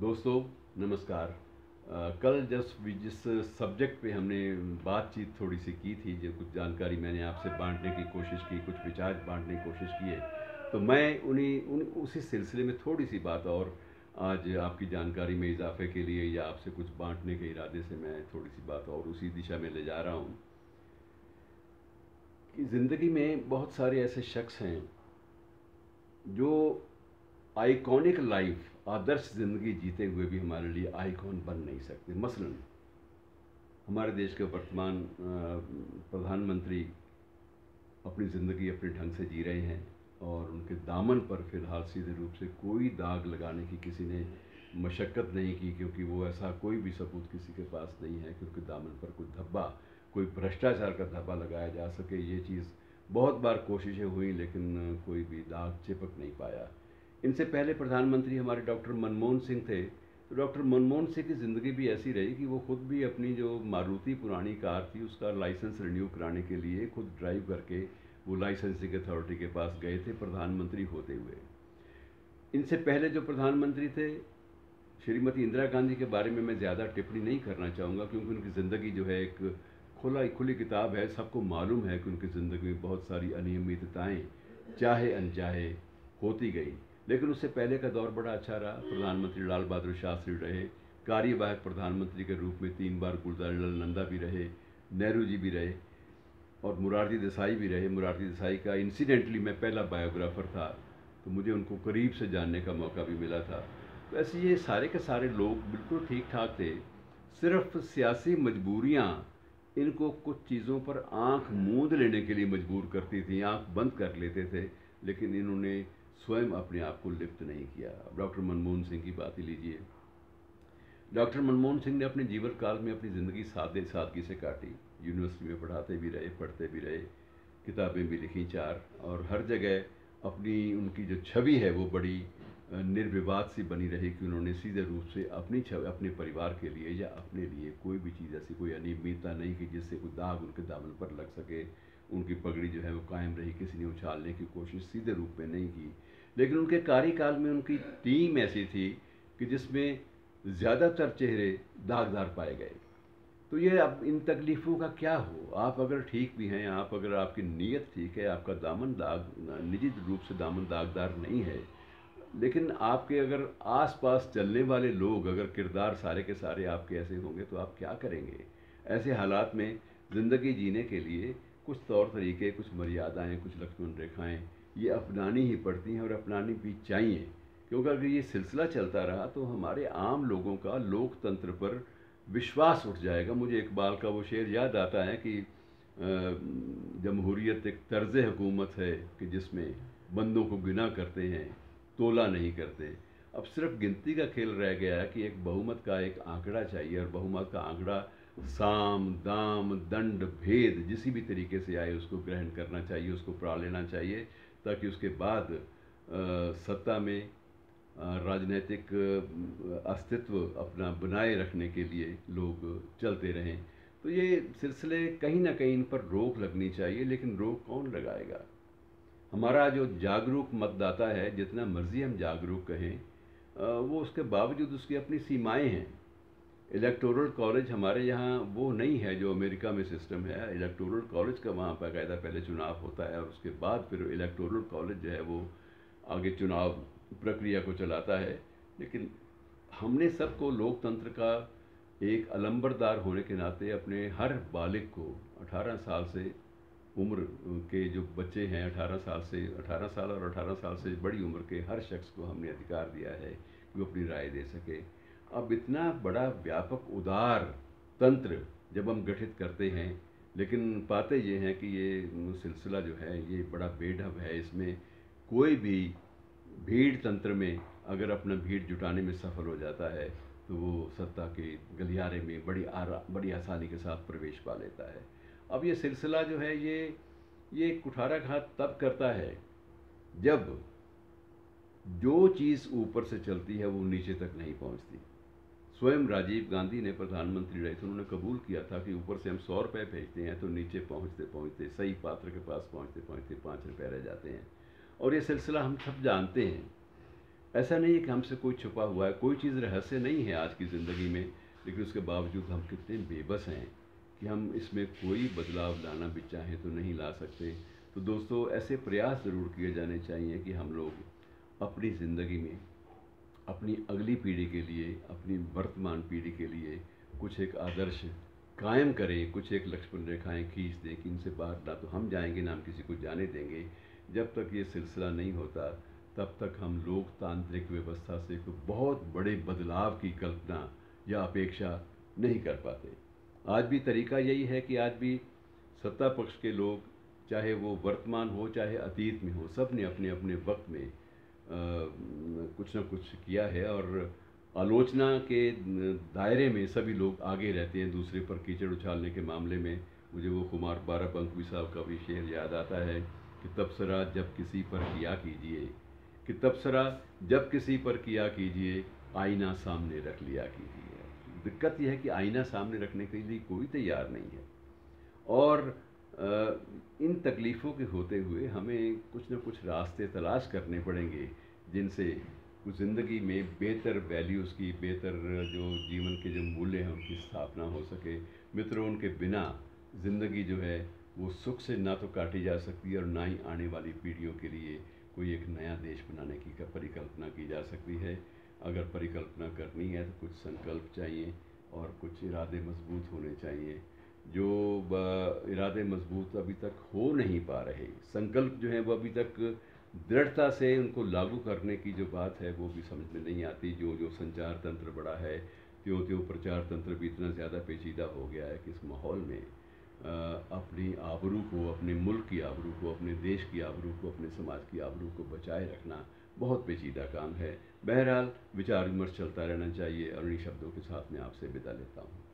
दोस्तों नमस्कार। आ, कल जस्ट जिस सब्जेक्ट पे हमने बातचीत थोड़ी सी की थी जो कुछ जानकारी मैंने आपसे बांटने की कोशिश की कुछ विचार बांटने की कोशिश किए तो मैं उन्हीं उन उसी सिलसिले में थोड़ी सी बात और आज आपकी जानकारी में इजाफे के लिए या आपसे कुछ बांटने के इरादे से मैं थोड़ी सी बात और उसी दिशा में ले जा रहा हूँ कि ज़िंदगी में बहुत सारे ऐसे शख्स हैं जो आइकॉनिक लाइफ आदर्श ज़िंदगी जीते हुए भी हमारे लिए आइकॉन बन नहीं सकते। मसलन, हमारे देश के वर्तमान प्रधानमंत्री अपनी ज़िंदगी अपने ढंग से जी रहे हैं और उनके दामन पर फ़िलहाल सीधे रूप से कोई दाग लगाने की किसी ने मशक्क़त नहीं की, क्योंकि वो ऐसा कोई भी सबूत किसी के पास नहीं है क्योंकि दामन पर कोई धब्बा, कोई भ्रष्टाचार का धब्बा लगाया जा सके। ये चीज़ बहुत बार कोशिशें हुई, लेकिन कोई भी दाग चिपक नहीं पाया। इनसे पहले प्रधानमंत्री हमारे डॉक्टर मनमोहन सिंह थे तो डॉक्टर मनमोहन सिंह की ज़िंदगी भी ऐसी रही कि वो खुद भी अपनी जो मारुति पुरानी कार थी, उसका लाइसेंस रिन्यू कराने के लिए खुद ड्राइव करके वो लाइसेंसिंग अथॉरिटी के पास गए थे प्रधानमंत्री होते हुए। इनसे पहले जो प्रधानमंत्री थे, श्रीमती इंदिरा गांधी के बारे में मैं ज़्यादा टिप्पणी नहीं करना चाहूँगा, क्योंकि उनकी ज़िंदगी जो है एक खुला, खुली किताब है। सबको मालूम है कि उनकी ज़िंदगी में बहुत सारी अनियमितताएँ चाहे अनचाहे होती गई। लेकिन उससे पहले का दौर बड़ा अच्छा रहा। प्रधानमंत्री लाल बहादुर शास्त्री रहे, कार्यवाहक प्रधानमंत्री के रूप में तीन बार गुलदार नंदा भी रहे, नेहरू जी भी रहे और मुरारजी देसाई भी रहे। मुरारजी देसाई का इंसिडेंटली मैं पहला बायोग्राफ़र था तो मुझे उनको करीब से जानने का मौका भी मिला था। तो ऐसे ये सारे के सारे लोग बिल्कुल ठीक ठाक थे। सिर्फ़ सियासी मजबूरियाँ इनको कुछ चीज़ों पर आँख मूंद लेने के लिए मजबूर करती थी, आँख बंद कर लेते थे, लेकिन इन्होंने स्वयं अपने आप को लिप्त नहीं किया। अब डॉक्टर मनमोहन सिंह की बात ही लीजिए। डॉक्टर मनमोहन सिंह ने अपने जीवन काल में अपनी ज़िंदगी सादे सादगी से काटी। यूनिवर्सिटी में पढ़ाते भी रहे, पढ़ते भी रहे, किताबें भी लिखी चार, और हर जगह अपनी उनकी जो छवि है, वो बड़ी निर्विवाद सी बनी रही कि उन्होंने सीधे रूप से अपनी छवि, अपने परिवार के लिए या अपने लिए कोई भी चीज़ ऐसी, कोई अनियमितता नहीं की जिससे कोई दाग उनके दामन पर लग सके। उनकी पगड़ी जो है, वो कायम रही, किसी ने उछालने की कोशिश, सीधे रूप में नहीं की। लेकिन उनके कार्यकाल में उनकी टीम ऐसी थी कि जिसमें ज़्यादातर चेहरे दागदार पाए गए। तो ये अब इन तकलीफ़ों का क्या हो? आप अगर ठीक भी हैं, आप अगर आपकी नीयत ठीक है, आपका दामन दाग निजी रूप से दामन दागदार नहीं है, लेकिन आपके अगर आसपास चलने वाले लोग, अगर किरदार सारे के सारे आपके ऐसे होंगे तो आप क्या करेंगे? ऐसे हालात में ज़िंदगी जीने के लिए कुछ तौर तरीके, कुछ मर्यादाएँ, कुछ लक्ष्मण रेखाएँ ये अपनानी ही पड़ती हैं और अपनानी भी चाहिए। क्योंकि अगर ये सिलसिला चलता रहा तो हमारे आम लोगों का लोकतंत्र पर विश्वास उठ जाएगा। मुझे इकबाल का वो शेर याद आता है कि जमहूरीत एक तर्ज हुकूमत है कि जिसमें बंदों को गिना करते हैं, तोला नहीं करते। अब सिर्फ़ गिनती का खेल रह गया है कि एक बहुमत का एक आंकड़ा चाहिए और बहुमत का आंकड़ा साम, दाम, दंड, भेद, जिसी भी तरीके से आए, उसको ग्रहण करना चाहिए, उसको पढ़ा लेना चाहिए। ताकि उसके बाद सत्ता में राजनीतिक अस्तित्व अपना बनाए रखने के लिए लोग चलते रहें। तो ये सिलसिले कहीं ना कहीं इन पर रोक लगनी चाहिए, लेकिन रोक कौन लगाएगा? हमारा जो जागरूक मतदाता है, जितना मर्ज़ी हम जागरूक कहें वो उसके बावजूद उसकी अपनी सीमाएँ हैं। इलेक्टोरल कॉलेज हमारे यहाँ वो नहीं है जो अमेरिका में सिस्टम है। इलेक्टोरल कॉलेज का वहाँ बाकायदा पहले चुनाव होता है और उसके बाद फिर इलेक्टोरल कॉलेज जो है वो आगे चुनाव प्रक्रिया को चलाता है। लेकिन हमने सबको लोकतंत्र का एक अलंबरदार होने के नाते अपने हर बालिग को 18 साल से उम्र के जो बच्चे हैं 18 साल से 18 साल और 18 साल से बड़ी उम्र के हर शख्स को हमने अधिकार दिया है कि वो अपनी राय दे सके। अब इतना बड़ा व्यापक उदार तंत्र जब हम गठित करते हैं, लेकिन पाते ये हैं कि ये सिलसिला जो है, ये बड़ा बेढब है। इसमें कोई भी भीड़ तंत्र में अगर अपना भीड़ जुटाने में सफल हो जाता है तो वो सत्ता के गलियारे में बड़ी आरा, बड़ी आसानी के साथ प्रवेश पा लेता है। अब ये सिलसिला जो है, ये ये कुठाराघात तब करता है जब जो चीज़ ऊपर से चलती है, वो नीचे तक नहीं पहुँचती। स्वयं राजीव गांधी ने प्रधानमंत्री रहे थे, उन्होंने कबूल किया था कि ऊपर से हम सौ रुपये भेजते हैं तो नीचे पहुँचते पहुँचते, सही पात्र के पास पहुँचते पहुँचते पाँच रुपये रह जाते हैं। और ये सिलसिला हम सब जानते हैं। ऐसा नहीं है कि हमसे कोई छुपा हुआ है, कोई चीज़ रहस्य नहीं है आज की ज़िंदगी में, लेकिन उसके बावजूद हम कितने बेबस हैं कि हम इसमें कोई बदलाव लाना भी चाहें तो नहीं ला सकते। तो दोस्तों, ऐसे प्रयास ज़रूर किए जाने चाहिए कि हम लोग अपनी ज़िंदगी में अपनी अगली पीढ़ी के लिए, अपनी वर्तमान पीढ़ी के लिए कुछ एक आदर्श कायम करें, कुछ एक लक्ष्मण रेखाएँ खींच दें, कि इनसे बाहर ना तो हम जाएँगे, ना हम किसी को जाने देंगे। जब तक ये सिलसिला नहीं होता, तब तक हम लोकतांत्रिक व्यवस्था से कोई बहुत बड़े बदलाव की कल्पना या अपेक्षा नहीं कर पाते। आज भी तरीका यही है कि आज भी सत्ता पक्ष के लोग, चाहे वो वर्तमान हो, चाहे अतीत में हो सबने अपने अपने वक्त में कुछ ना कुछ किया है और आलोचना के दायरे में सभी लोग आगे रहते हैं दूसरे पर कीचड़ उछालने के मामले में। मुझे वो कुमार बारा पंकवी साहब का भी शेर याद आता है कि तबसरा जब किसी पर किया कीजिए, कि तबसरा जब किसी पर किया कीजिए, आईना सामने रख लिया कीजिए। दिक्कत यह है कि आईना सामने रखने के लिए कोई तैयार नहीं है। और इन तकलीफ़ों के होते हुए हमें कुछ न कुछ रास्ते तलाश करने पड़ेंगे, जिनसे ज़िंदगी में बेहतर वैल्यूज़ की, बेहतर जो जीवन के जो मूल्य हैं उनकी स्थापना हो सके। मित्रों, उनके बिना ज़िंदगी जो है, वो सुख से ना तो काटी जा सकती है और ना ही आने वाली पीढ़ियों के लिए कोई एक नया देश बनाने की का, परिकल्पना की जा सकती है। अगर परिकल्पना करनी है तो कुछ संकल्प चाहिए और कुछ इरादे मज़बूत होने चाहिए। जो इरादे मज़बूत अभी तक हो नहीं पा रहे। संकल्प जो है वो अभी तक दृढ़ता से उनको लागू करने की जो बात है वो भी समझ में नहीं आती। जो जो संचार तंत्र बड़ा है, त्यों त्यों प्रचार तंत्र भी इतना ज़्यादा पेचीदा हो गया है कि इस माहौल में अपनी आबरू को, अपने मुल्क की आबरू को, अपने देश की आबरू को, अपने समाज की आबरू को बचाए रखना बहुत पेचीदा काम है। बहरहाल विचार विमर्श चलता रहना चाहिए। और इन्हीं शब्दों के साथ मैं आपसे विदा लेता हूँ।